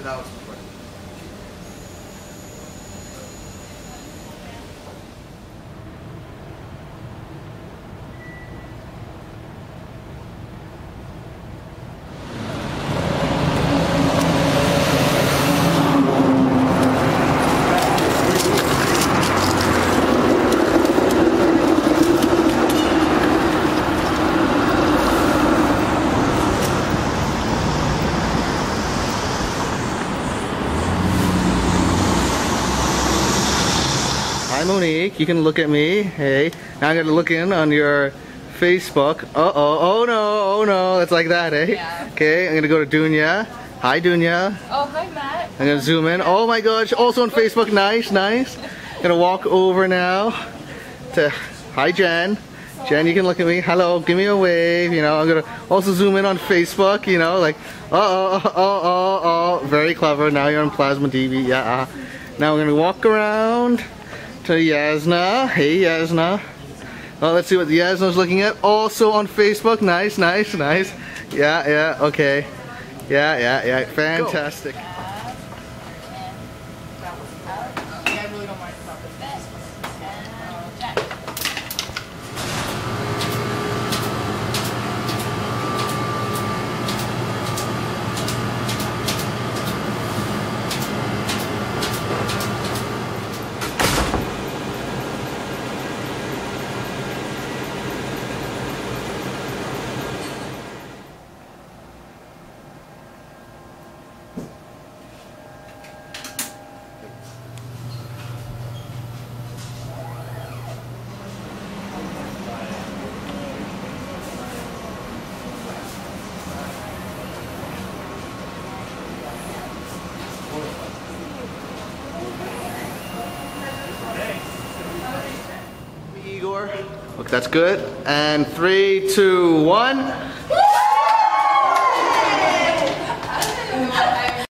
So that Hi Monique, you can look at me. Hey, now I'm gonna look in on your Facebook. Uh oh, oh no, oh no, it's like that, eh? Yeah. Okay, I'm gonna go to Dunya. Hi Dunya. Oh, hi, Matt. I'm gonna zoom in. Oh my gosh, also on Facebook. Nice, nice. Gonna walk over now to hi Jen. Jen, you can look at me. Hello, give me a wave. You know, I'm gonna also zoom in on Facebook. You know, like, uh oh, oh, oh, oh, very clever. Now you're on Plasma TV. Yeah. Uh. Now we're gonna walk around to Yasna. Hey Yasna. Well, let's see what Yasna's looking at. Also on Facebook. Nice, nice, nice. Yeah, yeah. Okay. Yeah, yeah, yeah. Fantastic. Yeah, Look, that's good. And three, two, one.